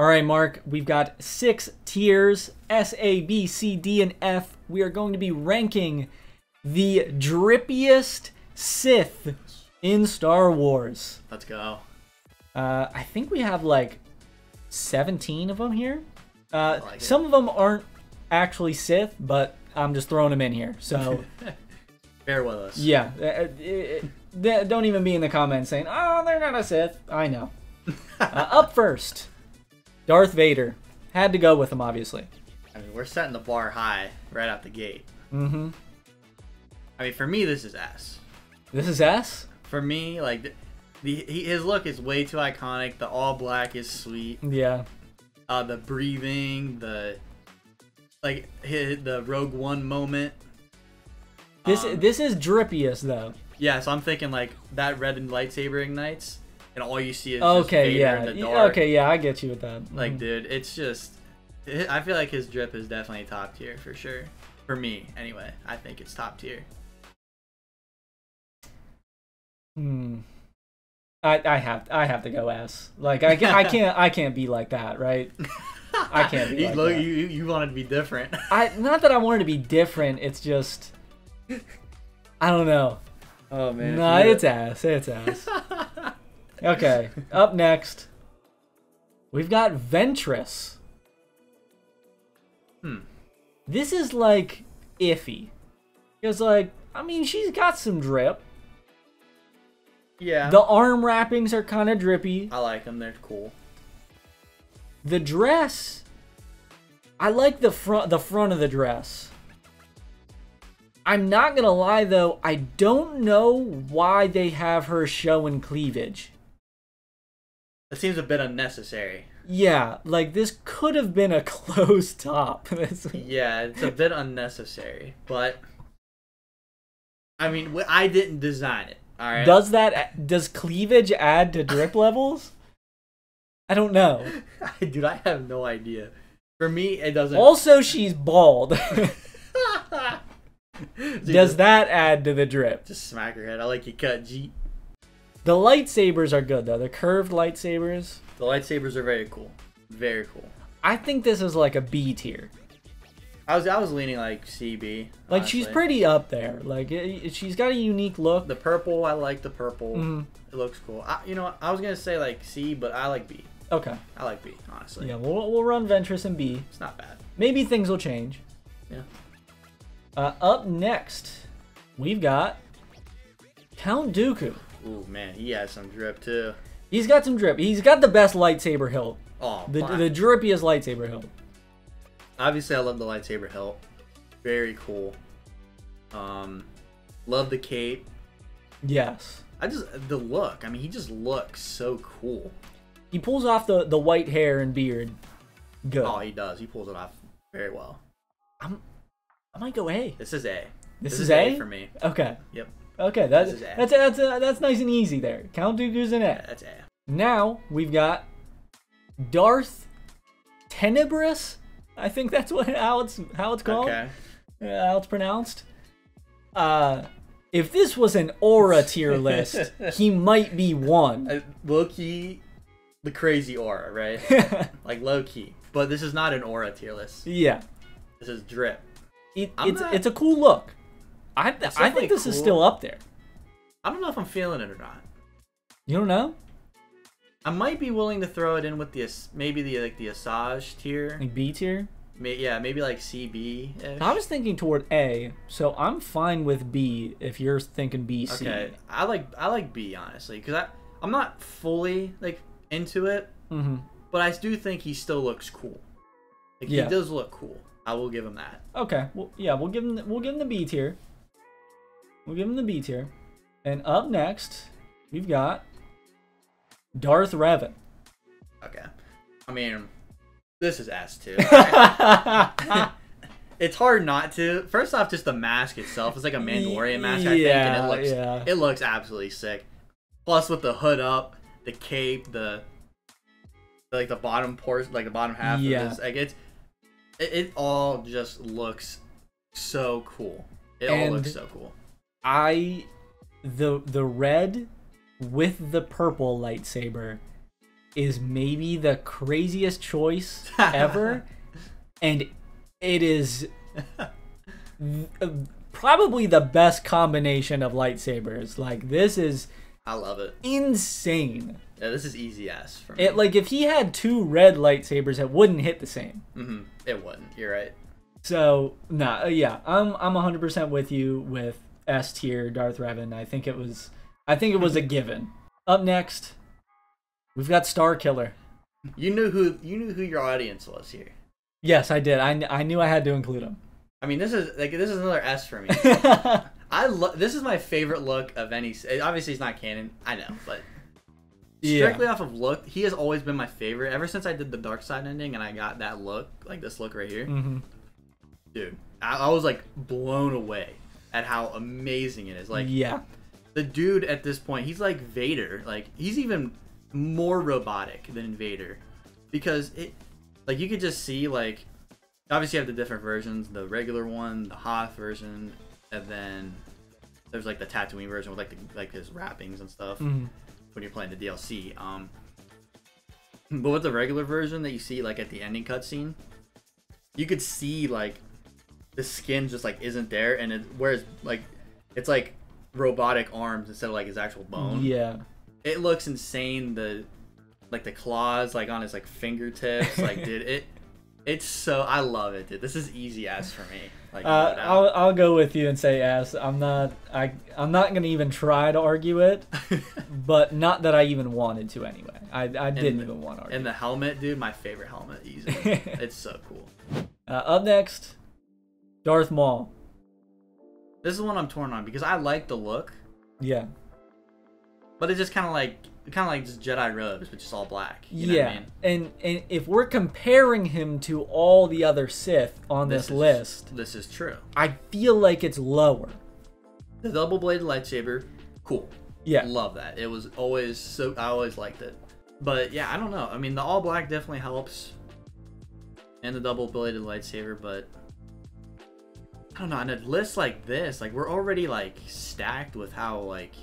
All right, Mark, we've got six tiers S, A, B, C, D, and F. We are going to be ranking the drippiest Sith in Star Wars. Let's go. Uh, I think we have like 17 of them here. Uh, like it. some of them aren't actually Sith, but I'm just throwing them in here. So, Bear with us. yeah. uh, uh, uh, don't even be in the comments saying, oh, they're not a Sith. I know. uh, up first, Darth Vader. Had to go with him, obviously. I mean, we're setting the bar high right out the gate. Mm hmm. I mean, for me, this is S. This is S? For me, like, the, the he, his look is way too iconic. The all black is sweet. Yeah. Uh, the breathing, the like his, the Rogue One moment. This Um, this is drippiest though. Yeah, so I'm thinking like that red and lightsaber ignites, and all you see is Okay, Vader yeah. in the dark. Okay, yeah, I get you with that. Like, Mhm. dude, it's just. It, I feel like his drip is definitely top tier for sure. For me, anyway. I think it's top tier. Hmm. I, I have I have to go S. Like I can't I can't I can't be like that, right? I can't be you, like look, that. you you you wanted to be different. I not that I wanted to be different. It's just I don't know. Oh man. nah, it's ass. It's ass. Okay, up next, we've got Ventress. Hmm. This is like iffy. Because like I mean she's got some drip. Yeah. The arm wrappings are kind of drippy. I like them. They're cool. The dress, I like the front the front of the dress. I'm not gonna lie though, I don't know why they have her showing cleavage. It seems a bit unnecessary. Yeah, like this could have been a closed top. Yeah, it's a bit unnecessary, but I mean, I didn't design it. All right. does that does cleavage add to drip levels? I don't know. Dude, I have no idea. For me, it doesn't. Also, she's bald. Dude, does that add to the drip? just smack her head? I like you cut G. The lightsabers are good though. The curved lightsabers. The lightsabers are very cool. Very cool. I think this is like a B tier. I was I was leaning like CB. Like she's pretty up there. Like it, it- she's got a unique look. The purple, I like the purple. Mhm. It looks cool. I, you know, what, I was gonna say like C, but I like B. Okay. I like B. Honestly, Yeah, we'll we'll run Ventress and B. it's not bad. Maybe things will change. Yeah. Uh, up next, we've got Count Dooku. Ooh man, he has some drip too. He's got some drip. He's got the best lightsaber hilt. Oh, The the drippiest lightsaber hilt. obviously I love the lightsaber hilt. Very cool. Um, love the cape. Yes. I just the look. I mean, he just looks so cool. He pulls off the the white hair and beard. Good. Oh, he does. He pulls it off very well. I'm, I might go A. This is A. This, is, A? for me. Okay. Yep. Okay. That's that's that's uh, that's nice and easy there. Count Dooku's an A. Yeah, that's A. Now we've got Darth Tenebrous. I think that's what how it's how it's called. Okay. Uh, how it's pronounced. Uh, if this was an aura tier list, he might be one. Uh, low key, the crazy aura, right? like low key. But this is not an aura tier list. yeah, This is drip. it, it's not- it's a cool look. I I think this is still up there. I don't know if I'm feeling it or not. You don't know? I might be willing to throw it in with the maybe the like the Asajj tier. Like B tier. May, yeah, maybe like CB. -ish. I was thinking toward A, so I'm fine with B if you're thinking B C. Okay, I like I like B honestly because I I'm not fully like into it, Mm-hmm. but I do think he still looks cool. Like Yeah. he does look cool. I will give him that. Okay. Well, yeah, we'll give him the, we'll give him the B tier. We'll give him the B tier. And up next, we've got Darth Revan. Okay, I mean this is S too. it's hard not to. First off, just the mask itself is like a Mandalorian mask, I think, and it looks yeah. it looks absolutely sick. Plus with the hood up, the cape, the like the bottom portion, like the bottom half Yeah. of this, like it's it, it all just looks so cool. It all looks so cool. I the the red with the purple lightsaber is maybe the craziest choice ever, and it is probably the best combination of lightsabers. Like this is I love it. insane. Yeah, this is easy ass for me. It like if he had two red lightsabers, it wouldn't hit the same. hmm It wouldn't. You're right. So nah, yeah, I'm I'm 100% with you with S tier Darth Revan. I think it was I think it was a given. Up next, we've got Starkiller. You knew who you knew who your audience was here. Yes, I did. I, I knew I had to include him. I mean, this is like this is another S for me. I love this is my favorite look of any. Obviously, he's not canon. I know, but Yeah. strictly off of look, he has always been my favorite ever since I did the Dark Side ending and I got that look, like this look right here. hmm Dude, I, I was like blown away at how amazing it is. Like yeah. the dude at this point, he's like Vader. Like he's even more robotic than Vader because it, like you could just see like, obviously you have the different versions, the regular one, the Hoth version, and then there's like the Tatooine version with like the, like his wrappings and stuff hmm when you're playing the DLC. Um, but with the regular version that you see like at the ending cutscene, you could see like the skin just like isn't there, and it whereas like it's like robotic arms instead of like his actual bone. Yeah. It looks insane. The like the claws like on his like fingertips, like dude, it it's so I love it, dude. This is easy ass for me. Like Uh. I'll I'll go with you and say ass. I'm not I I'm not gonna even try to argue it, but not that I even wanted to anyway. I I didn't the- even want to argue. and the helmet, dude, my favorite helmet. Easy. it's so cool. uh, up next, Darth Maul. This is one I'm torn on because I like the look, Yeah. but it's just kind of like kind of like just Jedi robes, but just all black. You know yeah, what I mean? and and if we're comparing him to all the other Sith on this, is- list, This is true. I feel like it's lower. The double bladed lightsaber, cool. Yeah, Love that. It was always so. I always liked it. But yeah, I don't know. I mean, the all black definitely helps, and the double bladed lightsaber. But I don't know. On a list like this, like we're already like stacked with how like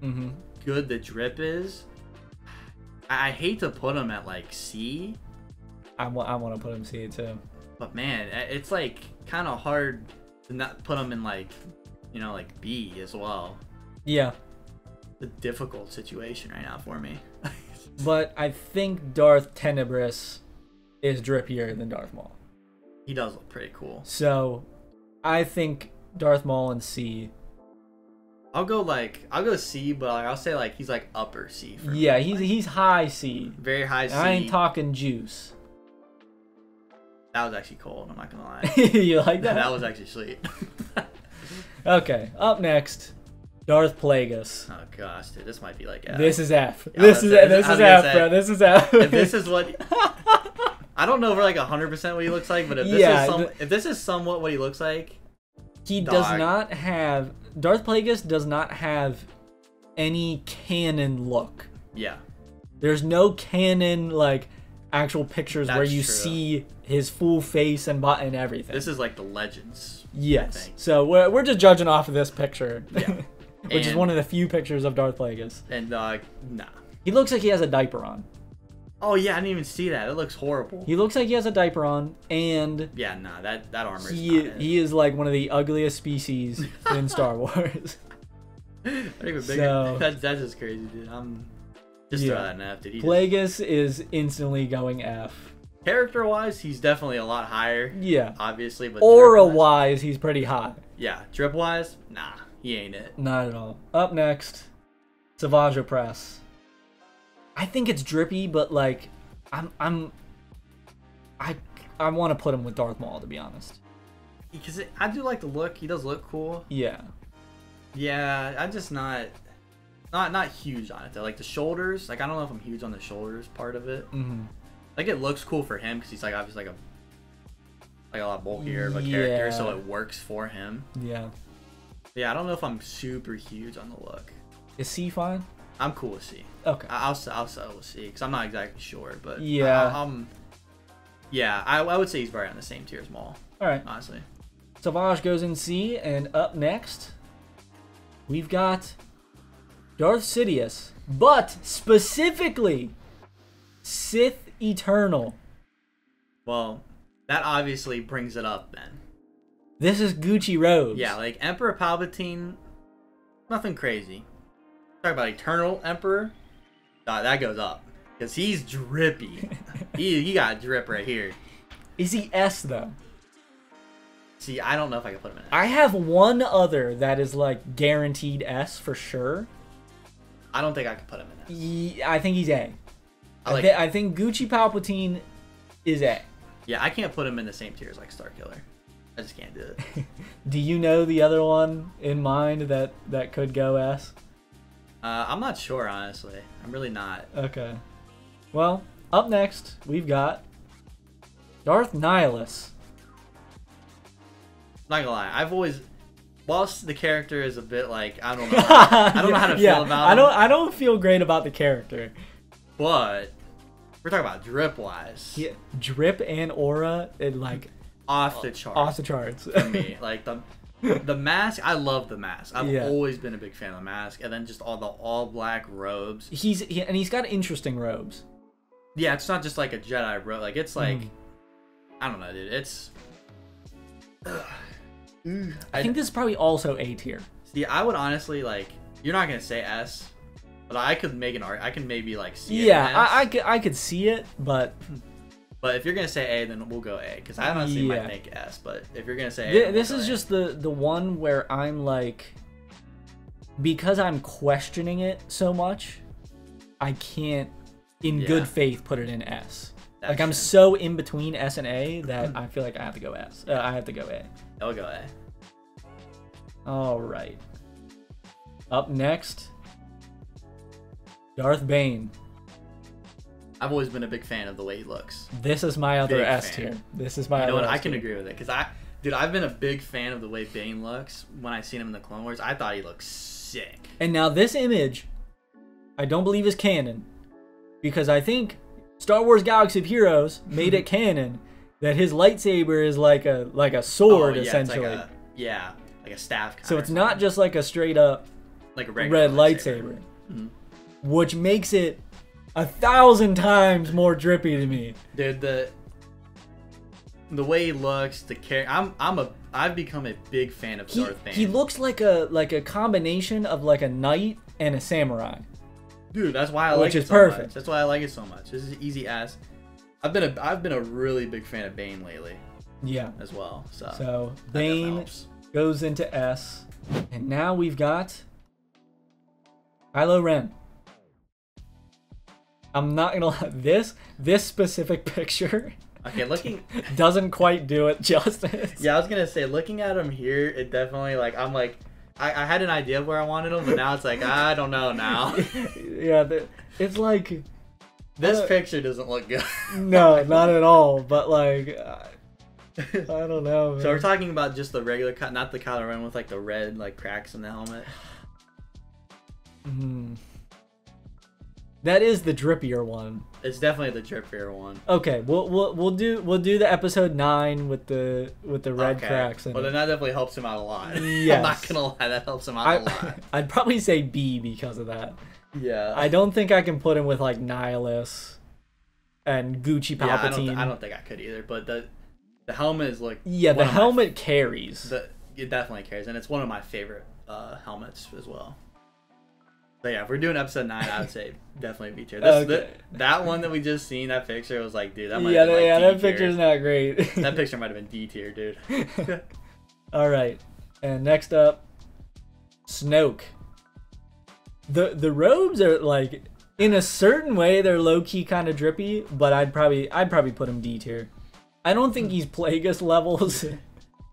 hmm good the drip is. I, I hate to put him at like C, I want I want to put him C too. but man, it's like kind of hard to not put him in like, you know, like B as well. Yeah, The difficult situation right now for me. but I think Darth Tenebrous is drippier than Darth Maul. he does look pretty cool. So, I think Darth Maul and C. I'll go like I'll go C, but like, I'll say like he's like upper C. For me. Yeah, he's he's high C. very high C. I ain't talking juice. that was actually cold. I'm not gonna lie. you like that? that was actually sweet. Okay, up next, Darth Plagueis. oh gosh, dude, this might be like F. This is F. Yeah, this is say- this is F, bro. This is F. if this is what I don't know if we're like hundred percent what he looks like, but if this Yeah, is some, if this is somewhat what he looks like, he does not have Darth Plagueis does not have any canon look. yeah, There's no canon like actual pictures where you true. see his full face and bot and everything. this is like the legends. Yes. So we're, we're just judging off of this picture, Yeah. which is one of the few pictures of Darth Plagueis. And uh, nah. He looks like he has a diaper on. Oh yeah, I didn't even see that. It looks horrible. He looks like he has a diaper on, and yeah, nah, that that armor he not he is like one of the ugliest species in Star Wars. Not even bigger. So- That's that's just crazy, dude. I'm just Yeah. throw that in F, dude. He just- Plagueis is instantly going F. character wise, he's definitely a lot higher, Yeah. obviously. But Aura wise, he's pretty high. yeah, drip wise, nah, he ain't it. Not at all. Up next, Savage Opress. I think it's drippy, but like, I'm I'm I I want to put him with Darth Maul to be honest. Because I do like the look. He does look cool. Yeah. Yeah, I'm just not, not not huge on it though. Like the shoulders, like I don't know if I'm huge on the shoulders part of it. hmm Like it looks cool for him because he's like obviously like a like a lot bulkier of a character, so it works for him. Yeah. Yeah, I don't know if I'm super huge on the look. Is C fine? I'm cool with C. Okay. I- I'll s- I'll settle with C because I'm not exactly sure, but Yeah. I, am um, yeah, I, I would say he's probably on the same tier as Maul, All right. honestly. Savage goes in C, and up next, we've got Darth Sidious, but specifically Sith Eternal. Well, that obviously brings it up then. This is Gucci robes. Yeah, like Emperor Palpatine, nothing crazy. Talk about Eternal Emperor, uh, that goes up because he's drippy. he he got drip right here. Is he S though? See, I don't know if I can put him in. it. I have one other that is like guaranteed S for sure. I don't think I could put him in. Ye- I think he's A. I, like. thi- I think Gucci Palpatine is A. yeah, I can't put him in the same tier as like Starkiller. I just can't do it. Do you know the other one in mind that that could go S? Uh, I'm not sure, honestly. I'm really not. Okay. Well, up next we've got Darth Nihilus. Not gonna lie, I've always, whilst the character is a bit like I don't know, I don't know how to Yeah, feel about it. I don't. I don't feel great about the character. but we're talking about drip wise, Yeah, drip and aura, it like off the charts off the charts. for me. Like the the mask, I love the mask. I've Yeah. always been a big fan of the mask, and then just all the all black robes. he's he, and he's got interesting robes. Yeah, it's not just like a Jedi robe. Like it's like, Mm. I don't know, dude. It's. Ugh. I think this is probably also A tier. See, I would honestly like. You're not gonna say S, but I could make an art. I can maybe like see it. Yeah. I, I could I could see it, but But if you're gonna say A, then we'll go A because I honestly Yeah. might think S. But if you're gonna say A, we'll this go is A. just the the one where I'm like, because I'm questioning it so much, I can't, in Yeah. good faith, put it in S. That's like I'm true. so in between S and A that I feel like I have to go S. Uh, I have to go A. I'll go A. All right. Up next, Darth Bane. I've always been a big fan of the way he looks. This is my other Big S fan. tier. This is my You know what? I can tier. agree with it because I, dude, I've been a big fan of the way Bane looks. When I seen him in the Clone Wars, I thought he looked sick. And now this image, I don't believe is canon, because I think Star Wars Galaxy of Heroes made it canon that his lightsaber is like a like a sword Oh, yeah, essentially. Like a, yeah, like a staff. Kind so it's not just like a straight up like a red lightsaber, Mhm. which makes it a thousand times more drippy to me. Dude, the the way he looks, the character. I'm I'm a I've become a big fan of He, Darth Bane. he looks like a like a combination of like a knight and a samurai. Dude, that's why I Which like it is so perfect. much. That's why I like it so much. This is easy ass. I've been a I've been a really big fan of Bane lately Yeah. as well. So, So Bane goes into S, and now we've got Kylo Ren. I'm not gonna lie, this this specific picture Okay, looking. doesn't quite do it justice. Yeah, I was gonna say, looking at him here, it definitely like I'm like, I, I had an idea of where I wanted him, but now it's like I don't know now. yeah, the, it's like This Uh, picture doesn't look good. no, not at all. But like, I, I don't know. So we're talking about just the regular cut, not the Kylo Ren with like the red like cracks in the helmet. Hmm. That is the drippier one. It's definitely the drippier one. Okay, we'll we'll we'll do we'll do the episode nine with the with the red Okay. cracks. In Well, then that definitely helps him out a lot. I'm not gonna lie, that helps him out I, a lot. I'd probably say B because of that. Yeah. I don't think I can put him with like Nihilus and Gucci yeah, I Palpatine. don't, I don't think I could either. But the the helmet is like yeah, the of my- helmet carries. the it definitely carries, and it's one of my favorite uh, helmets as well. So yeah, if we're doing episode nine, I would say definitely B tier. This, Okay. the- that one that we just seen, that picture was like, dude, that might yeah, have been, like, yeah, that picture's not great. That picture might have been D tier, dude. All right, and next up, Snoke. the The robes are like, in a certain way, they're low key kind of drippy, but I'd probably I'd probably put him D tier. I don't think he's Plagueis levels.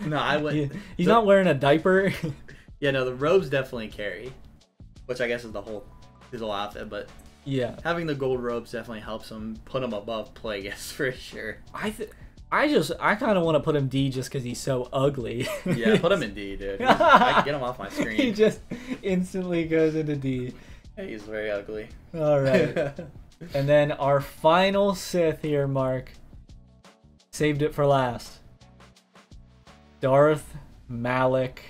No, I would. He- he's the- not wearing a diaper. Yeah, no, the robes definitely carry, which I guess is the whole his whole outfit. But yeah, having the gold robes definitely helps him put him above Plagueis for sure. I th- I just I kind of want to put him D just because he's so ugly. Yeah, put him in D, dude. He's- I can get him off my screen. he just instantly goes into D. He's very ugly. All right, and then our final Sith here, Mark. Saved it for last. Darth Malak.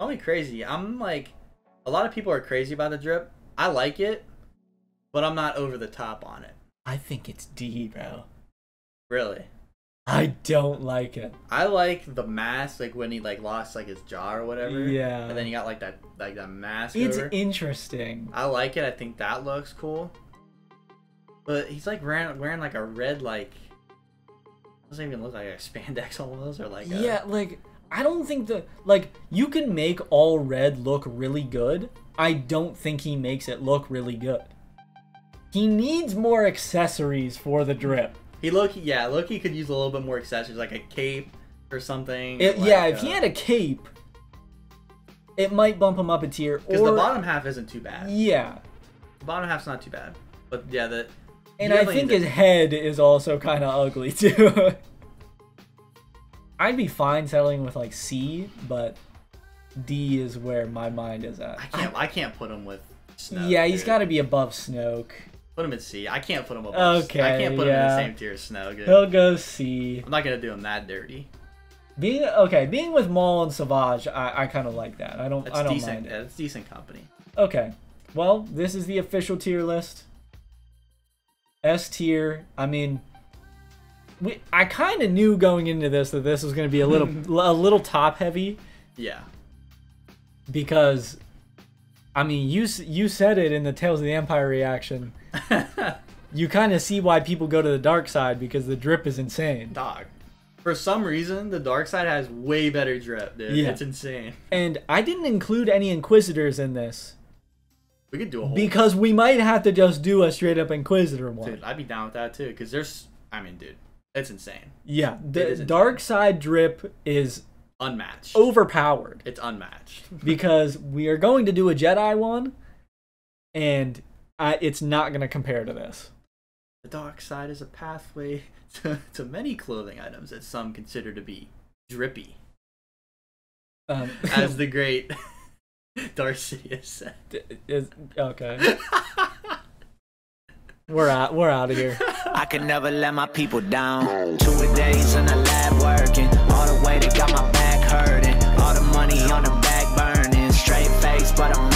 Only crazy. I'm like, a lot of people are crazy about the drip. I like it, but I'm not over the top on it. I think it's D, bro. Really. I don't like it. I like the mask, like when he like lost like his jaw or whatever. Yeah. And then he got like that like that mask. It's over. interesting. I like it. I think that looks cool. But he's like wearing wearing like a red like doesn't even look like a spandex almost or like a, Yeah, like I don't think the like you can make all red look really good. I don't think he makes it look really good. He needs more accessories for the drip. He look yeah, Loki could use a little bit more accessories like a cape or something. It- or, yeah, like, if he uh, had a cape, it might bump him up a tier. because the bottom half isn't too bad. yeah, The bottom half's not too bad. But yeah, the and I think his head is also kind of ugly too. I'd be fine settling with like C, but D is where my mind is at. I can't I can't put him with Snoke. yeah, he's got to be above Snoke. put him at C. I can't put him above. Okay, I can't put him in the same tier as Snow. Dude. He'll go C. I'm not gonna do him that dirty. Being okay, being with Maul and Savage, I, I kind of like that. I don't That's I don't decent. mind Yeah, it's decent company. Okay, well, this is the official tier list. S tier. I mean, we I kind of knew going into this that this was going to be a little a little top heavy Yeah. because, I mean, you you said it in the Tales of the Empire reaction. You kind of see why people go to the dark side because the drip is insane. Dog. For some reason, the dark side has way better drip, dude. Yeah. It's insane. And I didn't include any Inquisitors in this We could do a whole. because we might have to just do a straight up Inquisitor one. dude, I'd be down with that too. Cause there's, I mean, dude, it's insane, Yeah, the is dark side drip is unmatched. overpowered It's unmatched. because we are going to do a Jedi one, and I, it's not going to compare to this. The dark side is a pathway to, to many clothing items that some consider to be drippy, Um, as the great Darth Sidious said. is, okay, we're out. We're out of here. I can never let my people down. Two a days in the lab working, all the way they got my back hurting. All the money on the back burning, straight face, but I'm